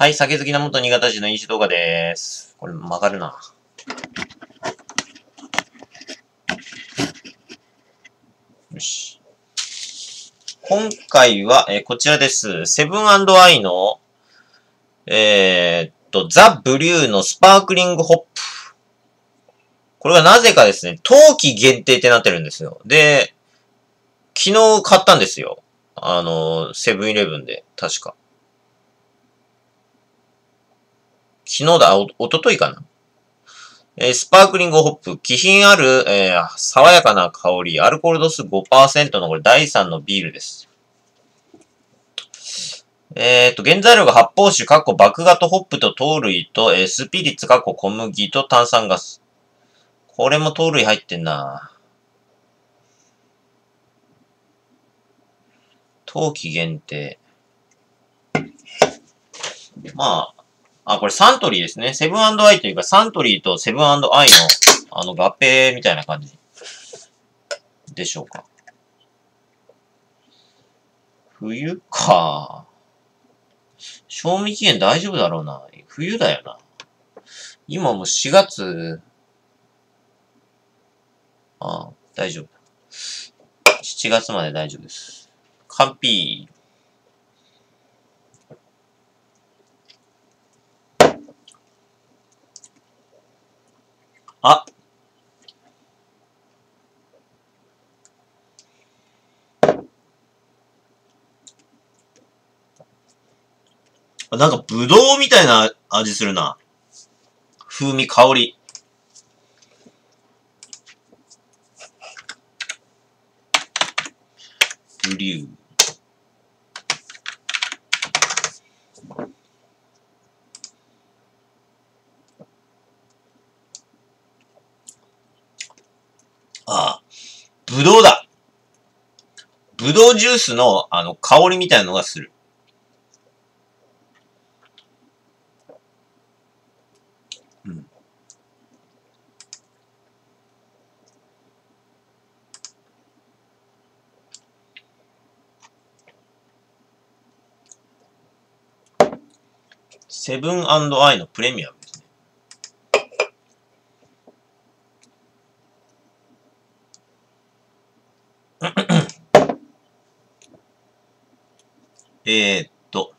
はい、酒好きな元新潟市の飲酒動画です。これ曲がるな。よし。今回は、えー、こちらです。セブンアイの、えー、っと、ザ・ブリューのスパークリングホップ。これがなぜかですね、冬季限定ってなってるんですよ。で、昨日買ったんですよ。あの、セブンイレブンで、確か。昨日だ、お、おとといかな。えー、スパークリングホップ、気品ある、えー、爽やかな香り、アルコール度数5%のこれ第3のビールです。えっ、ー、と、原材料が発泡酒、カッコ、麦芽とホップと糖類と、えー、スピリッツ、カッコ、小麦と炭酸ガス。これも糖類入ってんな冬季限定。まあ、あ、これサントリーですね。セブンアイというか、サントリーとセブンアイの、あの、合併みたいな感じ。でしょうか。冬か。賞味期限大丈夫だろうな。冬だよな。今もう4月。ああ、大丈夫7月まで大丈夫です。カンピー。あなんか、ぶどうみたいな味するな。風味、香り。ブリュー。ああ、ぶどうだ。ぶどうジュースの、あの、香りみたいなのがする。セブンアイのプレミアム。えー、っと。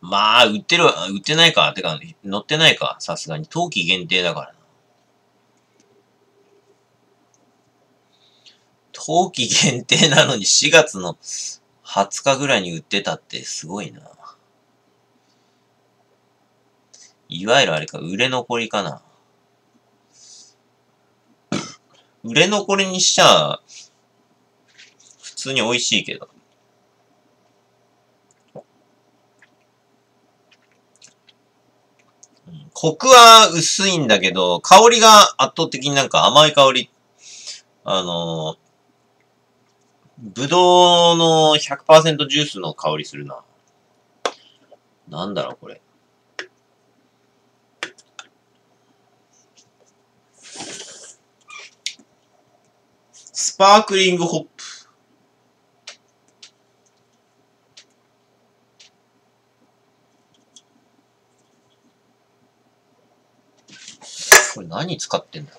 まあ、売ってる、売ってないか。てか、乗ってないか。さすがに。冬季限定だからな。冬季限定なのに4月の20日ぐらいに売ってたってすごいな。いわゆるあれか、売れ残りかな。売れ残りにしちゃ、通に美味しいけど。コクは薄いんだけど、香りが圧倒的になんか甘い香り。あの、ぶどうの100%ジュースの香りするな。なんだろう、これ。スパークリングホップ。これ何使ってんだ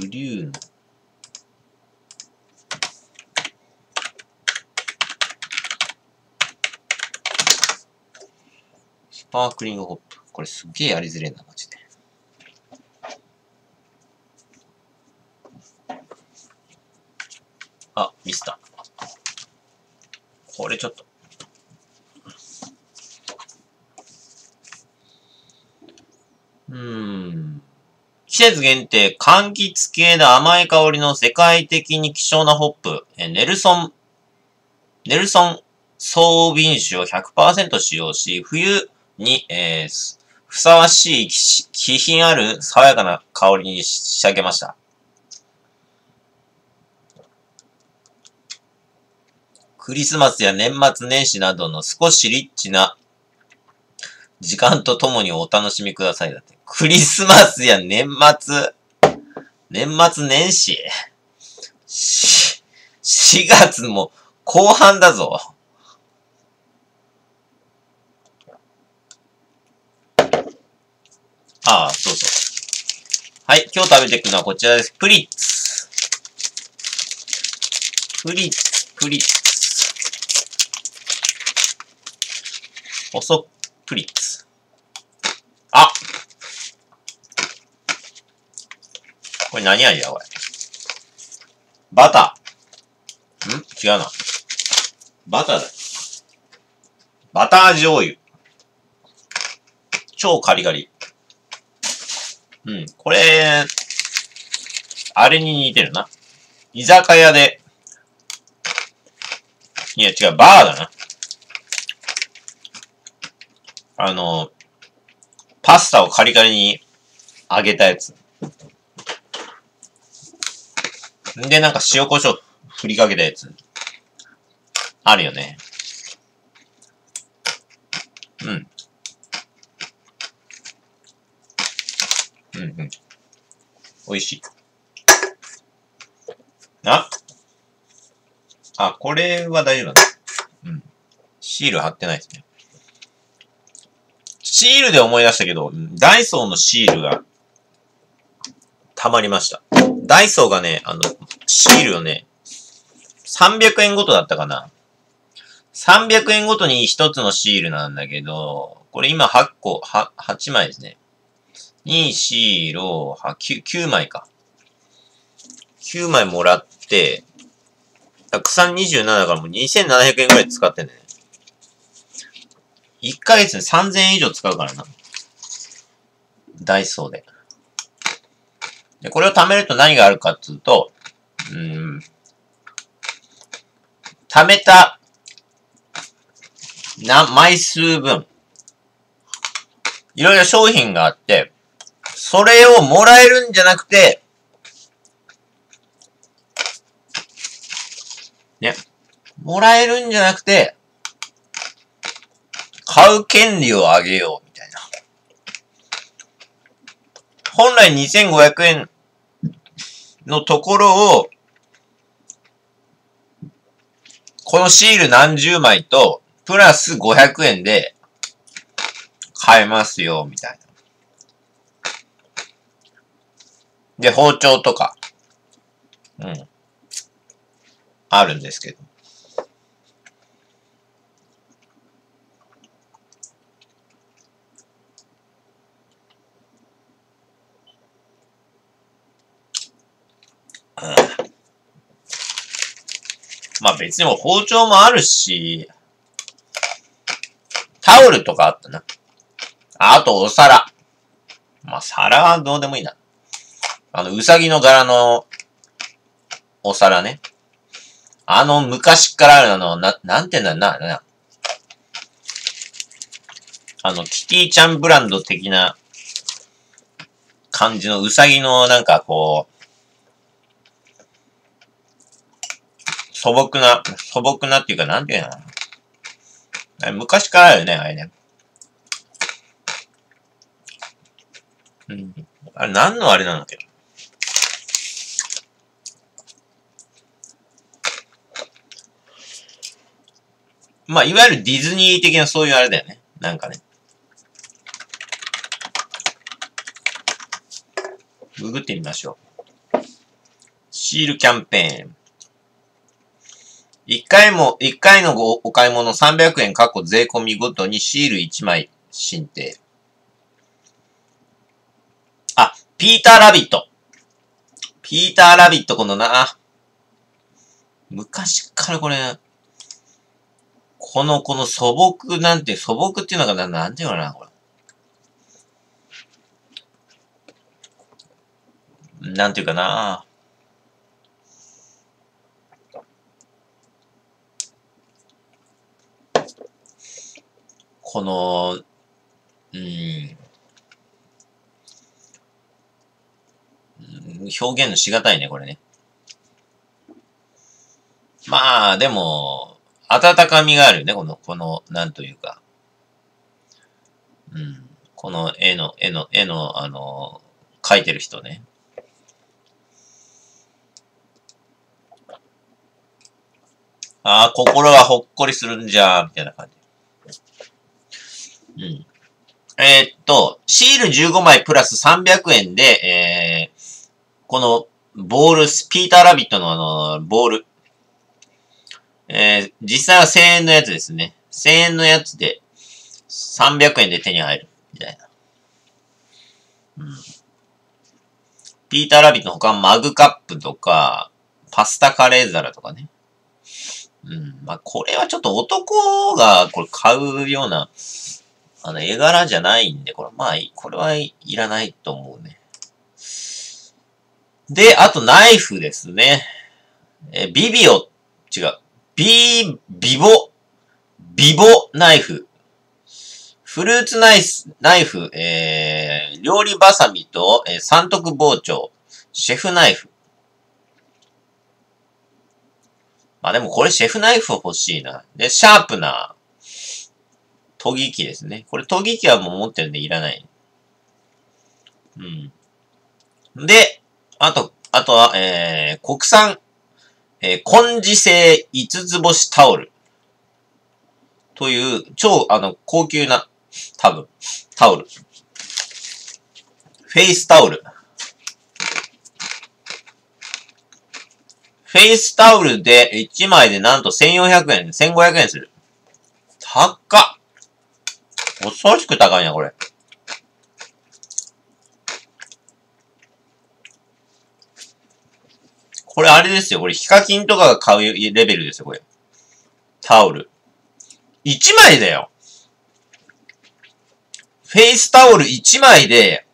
ブリューの。スパークリングホップ。これすっげえやりづれえな、マジで。あ、ミスった。これちょっと。季節限定、柑橘系で甘い香りの世界的に希少なホップ、ネルソン、ネルソン総品種を100%使用し、冬に、えー、ふさわしい気品ある爽やかな香りに仕上げました。クリスマスや年末年始などの少しリッチな時間とともにお楽しみくださいだって。クリスマスや年末、年末年始、し、4月も後半だぞ。ああ、そうそう。はい、今日食べていくのはこちらです。プリッツ。プリッツ、プリッツ。細プリッツ。あこれ何味だこれ。バター。ん？違うな。バターだ。バター醤油。超カリカリ。うん。これ、あれに似てるな。居酒屋で、いや違う、バーだな。あの、パスタをカリカリに揚げたやつ。で、なんか塩胡椒振りかけたやつ。あるよね。うん。うんうん。美味しい。あ？あ、これは大丈夫だうん。シール貼ってないですね。シールで思い出したけど、ダイソーのシールが溜まりました。ダイソーがね、あの、シールをね、300円ごとだったかな。300円ごとに1つのシールなんだけど、これ今8個、8, 8枚ですね。2、4、6、8、9、枚か。9枚もらって、たくさん27だからもう2700円くらい使ってね。1ヶ月に3000円以上使うからな。ダイソーで。で、これを貯めると何があるかっていうと、うん、貯めた、な、枚数分、いろいろ商品があって、それをもらえるんじゃなくて、ね。もらえるんじゃなくて、買う権利をあげよう、みたいな。本来2500円のところを、このシール何十枚と、プラス500円で買えますよ、みたいな。で、包丁とか、うん。あるんですけど。まあ別にも包丁もあるし、タオルとかあったな。あとお皿。まあ皿はどうでもいいな。あの、うさぎの柄のお皿ね。あの、昔からあるあの、な、なんて言うんだな、な、あの、キティちゃんブランド的な感じのうさぎのなんかこう、素朴な、素朴なっていうか、なんていうの？昔からあるよね、あれね。うん。あれ、何のあれなんだっけ？まあ、いわゆるディズニー的なそういうあれだよね。なんかね。ググってみましょう。シールキャンペーン。一回も、一回のお買い物300円過去税込みごとにシール1枚申請。あ、ピーターラビット。ピーターラビットこのな、昔からこれ、この、この素朴なんて、素朴っていうのがな、なんていうのかな、これ。なんていうかな。この、うん、表現のしがたいね、これね。まあ、でも、温かみがあるよね、この、この、なんというか。うん。この絵の、絵の、絵の、あの、描いてる人ね。ああ、心はほっこりするんじゃ、みたいな感じ。うん。えー、っと、シール15枚プラス300円で、えー、このボール、ピーターラビットのあの、ボール。えー、実際は1000円のやつですね。1000円のやつで、300円で手に入る。みたいな。うん。ピーターラビットの他マグカップとか、パスタカレー皿とかね。うん。まあ、これはちょっと男がこれ買うような、あの、絵柄じゃないんで、これ、まあ、これはいらないと思うね。で、あとナイフですね。え、ビビオ、違う。ビ、ビボ、ビボナイフ。フルーツナイス、ナイフ、えー、料理バサミと、えー、三徳包丁、シェフナイフ。まあでもこれシェフナイフ欲しいな。で、シャープナー。研ぎ器ですね。これ研ぎ器はもう持ってるんでいらない。うん。で、あと、あとは、えー、国産、えー、今治製五つ星タオル。という、超、あの、高級な、多分、タオル。フェイスタオル。フェイスタオルで1枚でなんと1400円、1500円する。高っ。恐ろしく高いな、これ。これあれですよ。これヒカキンとかが買うレベルですよ、これ。タオル。1枚だよ。フェイスタオル1枚で、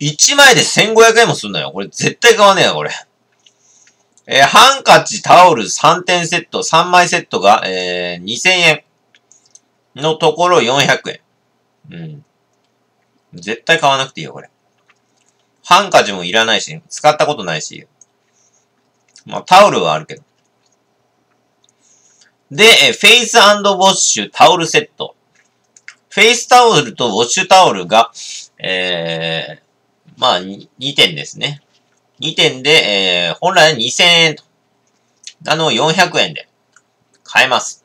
1枚で1500円もすんだよ。これ絶対買わねえよ、これ。えー、ハンカチ、タオル3点セット、3枚セットが、えー、2000円のところ400円。うん。絶対買わなくていいよ、これ。ハンカチもいらないし、使ったことないし。まあ、タオルはあるけど。で、えフェイスウォッシュタオルセット。フェイスタオルとウォッシュタオルが、えー、まあ2、点ですね。2点で、えー、本来2000円と。なの400円で買えます。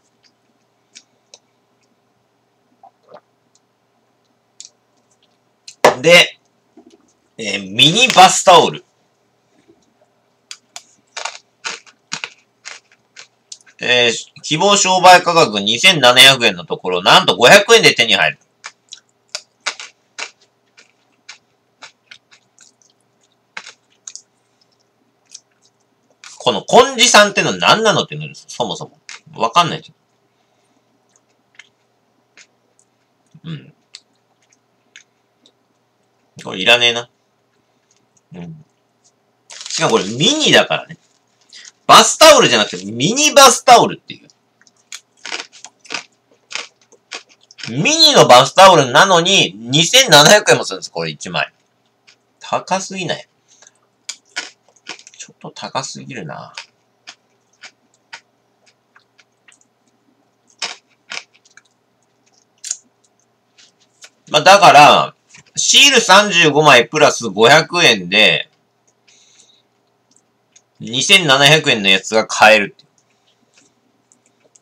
で、えー、ミニバスタオル。えー、希望商売価格2700円のところ、なんと500円で手に入る。この根治さんってのは何なのって言うんです、そもそも。わかんないじゃん。うん。これいらねえな。うん。しかもこれミニだからね。バスタオルじゃなくて、ミニバスタオルっていう。ミニのバスタオルなのに、2700円もするんです、これ1枚。高すぎない。ちょっと高すぎるな。まあ、だから、シール35枚プラス500円で、2700円のやつが買える。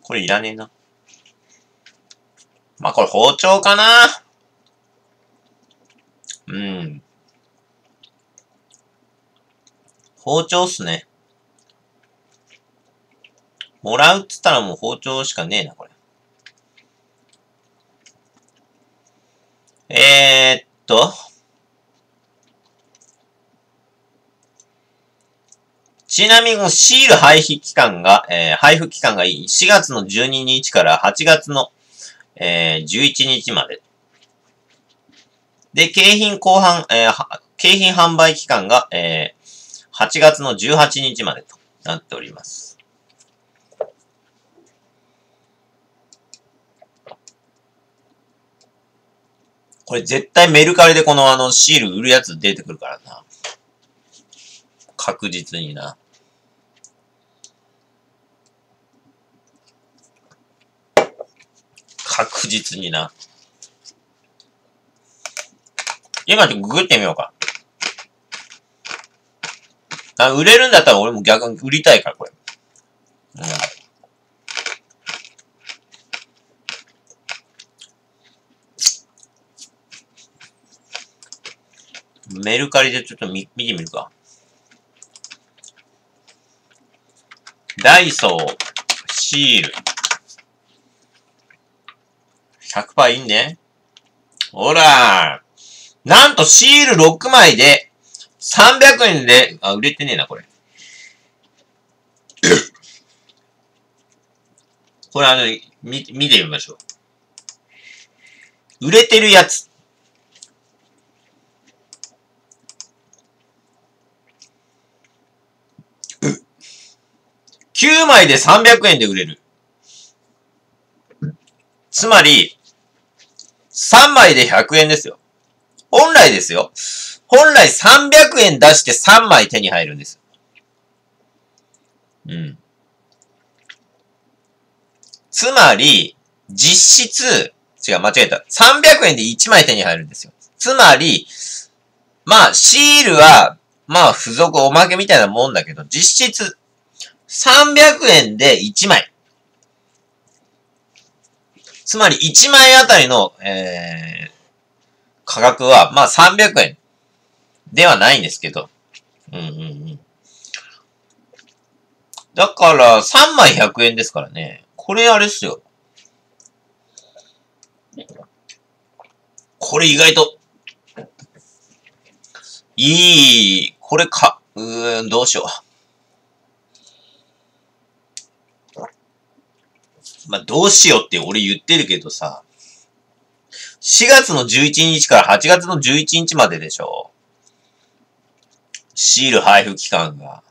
これいらねえな。まあ、これ包丁かなうん。包丁っすね。もらうっつったらもう包丁しかねえな、これ。えー、っと。ちなみに、シール配布期間が、えー、配布期間が4月の12日から8月の、えー、11日まで。で、景品後半、えー、景品販売期間が、えー、8月の18日までとなっております。これ絶対メルカリでこのあのシール売るやつ出てくるからな。確実にな。確実にな。今ちょっとググってみようか。あ、売れるんだったら俺も逆に売りたいから、これ。うん。メルカリでちょっと見、見てみるか。ダイソー、シール。100%いいね。ほらなんとシール6枚で、300円で、あ、売れてねえな、これ。これあの、み、見てみましょう。売れてるやつ。9枚で300円で売れる。つまり、3枚で100円ですよ。本来ですよ。本来300円出して3枚手に入るんです。うん。つまり、実質、違う、間違えた。300円で1枚手に入るんですよ。つまり、まあ、シールは、まあ、付属おまけみたいなもんだけど、実質、300円で1枚。つまり1枚あたりの、えー、価格は、まあ300円ではないんですけど。うんうんうん。だから、3枚100円ですからね。これあれっすよ。これ意外と、いい、これか、うーん、どうしよう。まあ、どうしようって俺言ってるけどさ、4月の11日から8月の11日まででしょ。シール配布期間が。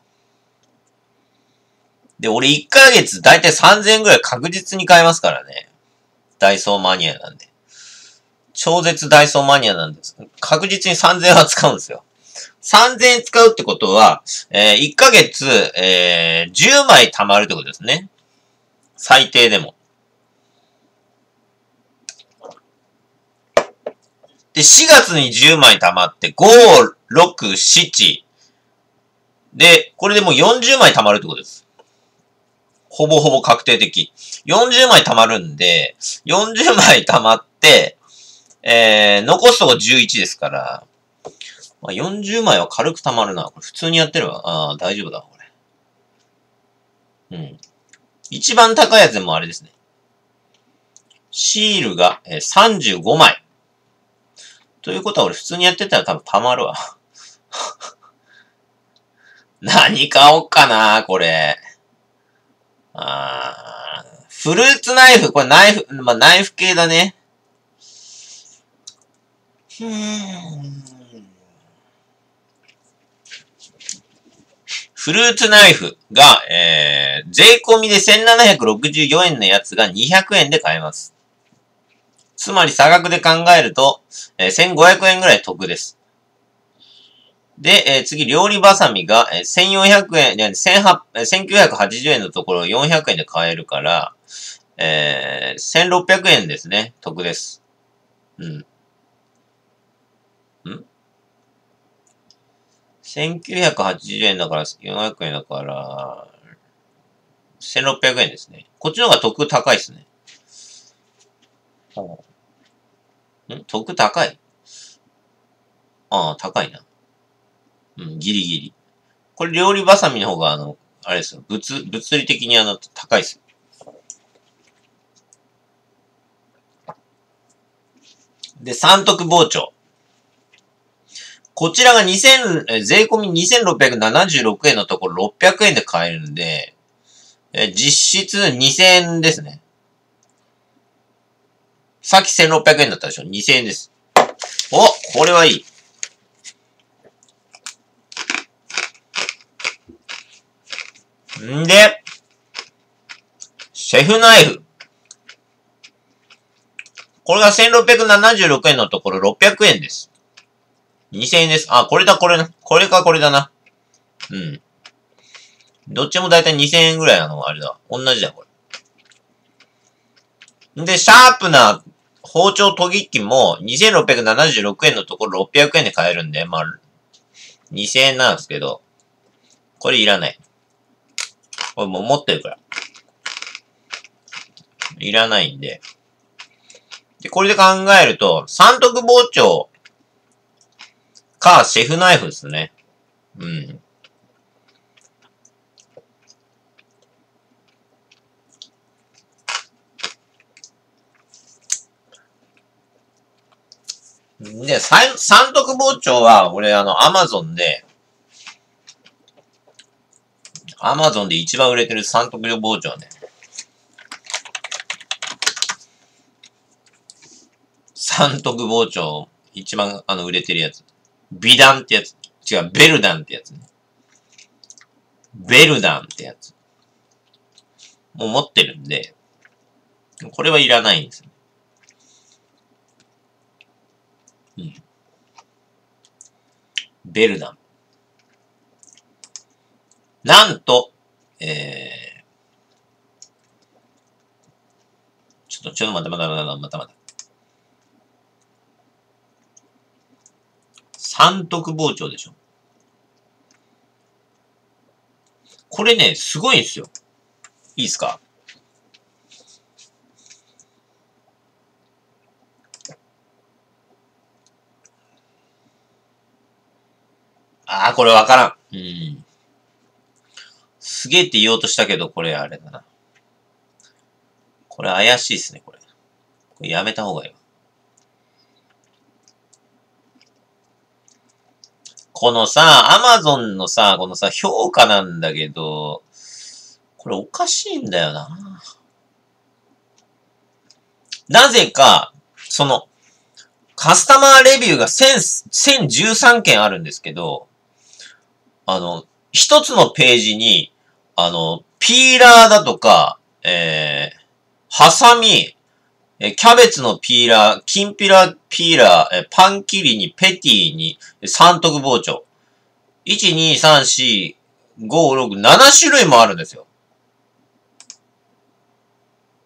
で、俺1ヶ月だいたい3000円ぐらい確実に買えますからね。ダイソーマニアなんで。超絶ダイソーマニアなんです。確実に3000円は使うんですよ。3000円使うってことは、えー、1ヶ月、えー、10枚貯まるってことですね。最低でも。で、4月に10枚貯まって、5、6、7。で、これでもう40枚貯まるってことです。ほぼほぼ確定的。40枚貯まるんで、40枚貯まって、えー、残すとこ11ですから、まあ、40枚は軽く貯まるな。これ普通にやってるわ。ああ、大丈夫だ、これ。うん。一番高いやつでもあれですね。シールが、え、35枚。ということは俺普通にやってたら多分溜まるわ。何買おっかなこれ。あフルーツナイフ。これナイフ、まあ、ナイフ系だね。フルーツナイフが、えー、税込みで1764円のやつが200円で買えます。つまり差額で考えると、えー、1500円ぐらい得です。で、えー、次、料理バサミが、えー、1400円、1980円のところを400円で買えるから、えー、1600円ですね。得です。うん。1980円だから、400円だから、1600円ですね。こっちの方が得高いですね。ん？得高い？ああ、高いな。うん、ギリギリ。これ料理バサミの方が、あの、あれですよ。物、物理的にあの、高いです。で、三徳包丁。こちらが2000、税込み2676円のところ600円で買えるんで、え実質2000円ですね。さっき1600円だったでしょ ?2000 円です。おこれはいい。んで、シェフナイフ。これが1676円のところ600円です。2000円です。あ、これだ、これ。これか、これだな。うん。どっちもだいたい2000円ぐらいなのあれだ。同じだ、これ。で、シャープな包丁研ぎ器も2676円のところ600円で買えるんで、まあ、2000円なんですけど、これいらない。これもう持ってるから。いらないんで。で、これで考えると、三徳包丁か、シェフナイフですね。うん。で、三三徳包丁は、俺、あの、アマゾンで、アマゾンで一番売れてる三徳包丁ね。三徳包丁、一番、あの、売れてるやつ。美談ってやつ。違う、ベルダンってやつね。ベルダンってやつ。もう持ってるんで、これはいらないんです。うん。ベルダン。なんと、えー、ちょっと、ちょっと待って、またまたまたまた。三徳包丁でしょ。これね、すごいんですよ。いいですか？ああ、これわからん。うん。すげえって言おうとしたけど、これあれだな。これ怪しいっすね、これ。これやめた方がいいわ。このさ、アマゾンのさ、このさ、評価なんだけど、これおかしいんだよな。なぜか、その、カスタマーレビューが1000 1013件あるんですけど、あの、一つのページに、あの、ピーラーだとか、えー、ハサミ、えキャベツのピーラー、きんぴらピーラー、えパン切りにペティに、三徳包丁。1、2、3、4、5、6、7種類もあるんですよ。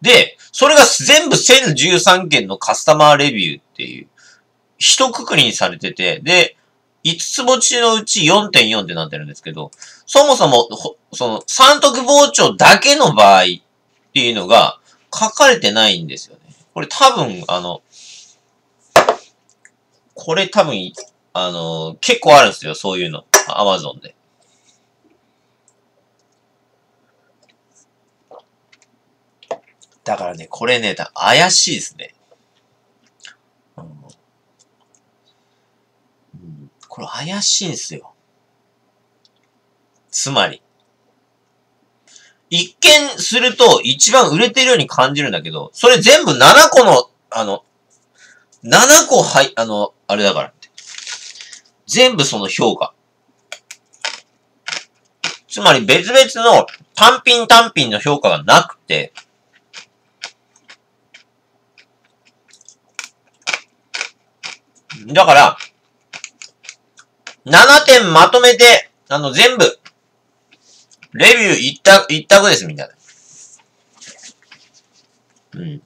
で、それが全部1013件のカスタマーレビューっていう、一括りにされてて、で、5つ持ちのうち4.4ってなってるんですけど、そもそも、その、三徳包丁だけの場合っていうのが書かれてないんですよ。これ多分、あの、これ多分、あの、結構あるんですよ、そういうの。アマゾンで。だからね、これね、怪しいですね。これ怪しいんすよ。つまり。一見すると一番売れてるように感じるんだけど、それ全部7個の、あの、7個はい、あの、あれだからって。全部その評価。つまり別々の単品単品の評価がなくて、だから、7点まとめて、あの、全部、レビュー一択、一択です、みたいな。うん。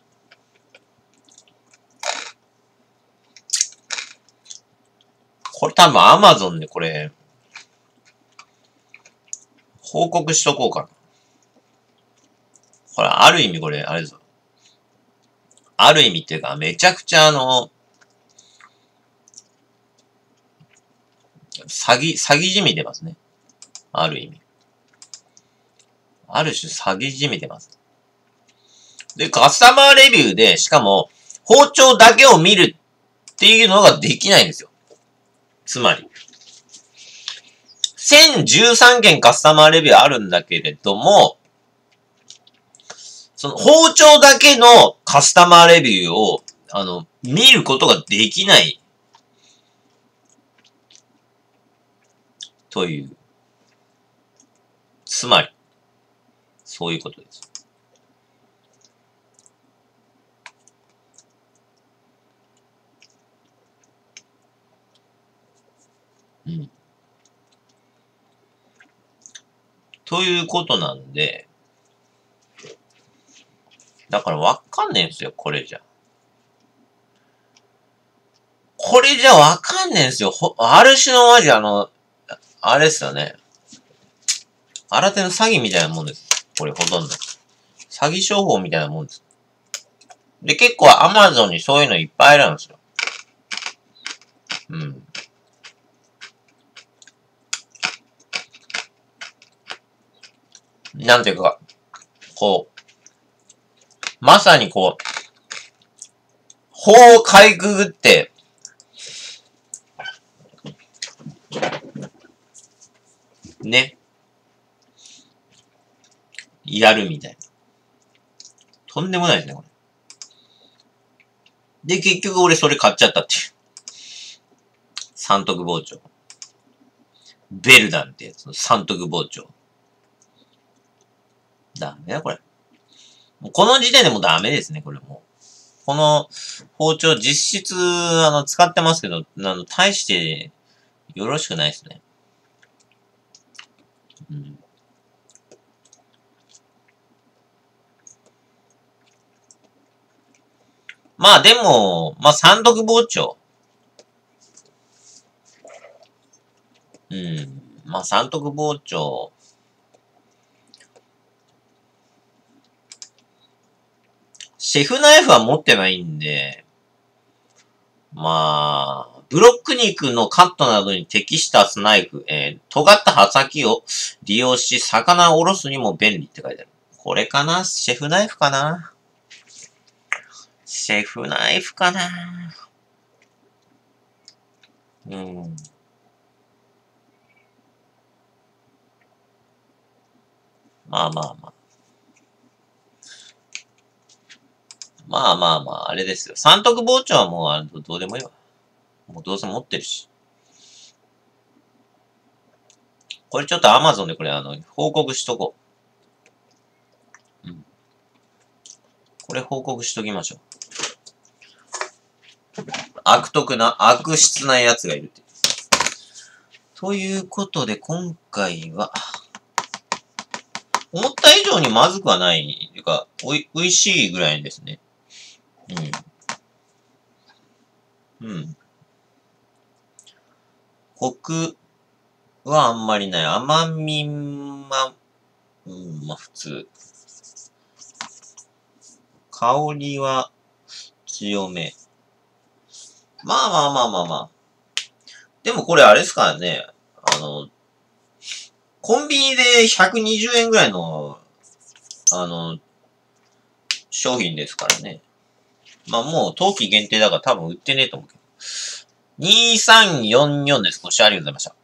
これ多分 Amazon でこれ、報告しとこうかな。これ、ある意味これ、あれですよ。ある意味っていうか、めちゃくちゃあの、詐欺、詐欺じみてますね。ある意味。ある種詐欺じみてます。で、カスタマーレビューで、しかも、包丁だけを見るっていうのができないんですよ。つまり。1013件カスタマーレビューあるんだけれども、その包丁だけのカスタマーレビューを、あの、見ることができないという。つまり、そういうことです。うん。ということなんで、だからわかんねえんですよ、これじゃ。これじゃわかんねえんですよ。ある種のマジあの、あれっすよね。新手の詐欺みたいなもんです。これほとんど。詐欺商法みたいなもんです。で、結構アマゾンにそういうのいっぱいあるんですよ。うん。なんていうか、こう、まさにこう、法をかいくぐって、ね。やるみたいな。とんでもないですね、これ。で、結局俺それ買っちゃったっていう。三徳包丁。ベルダンってやつの三徳包丁。ダメだ、これ。もうこの時点でもダメですね、これもう。この包丁実質、あの、使ってますけど、あの、大してよろしくないですね。うん。まあでも、まあ三徳包丁。うん。まあ三徳包丁。シェフナイフは持ってないんで、まあ、ブロック肉のカットなどに適したスナイフ、えー、尖った刃先を利用し、魚をおろすにも便利って書いてある。これかな？シェフナイフかな？シェフナイフかなうん。まあまあまあ。まあまあまあ、あれですよ。三徳包丁はもうあれどうでもいいわ。もうどうせ持ってるし。これちょっと Amazon でこれあの、報告しとこう。うん。これ報告しときましょう。悪徳な、悪質な奴がいるって。ということで、今回は、思った以上にまずくはない、というか、おい、美味しいぐらいですね。うん。うん。コクはあんまりない。甘みま、うん、まあ普通。香りは強め。まあまあまあまあまあ。でもこれあれですからね。あの、コンビニで120円ぐらいの、あの、商品ですからね。まあもう冬季限定だから多分売ってねえと思うけど。2344です。ご視聴ありがとうございました。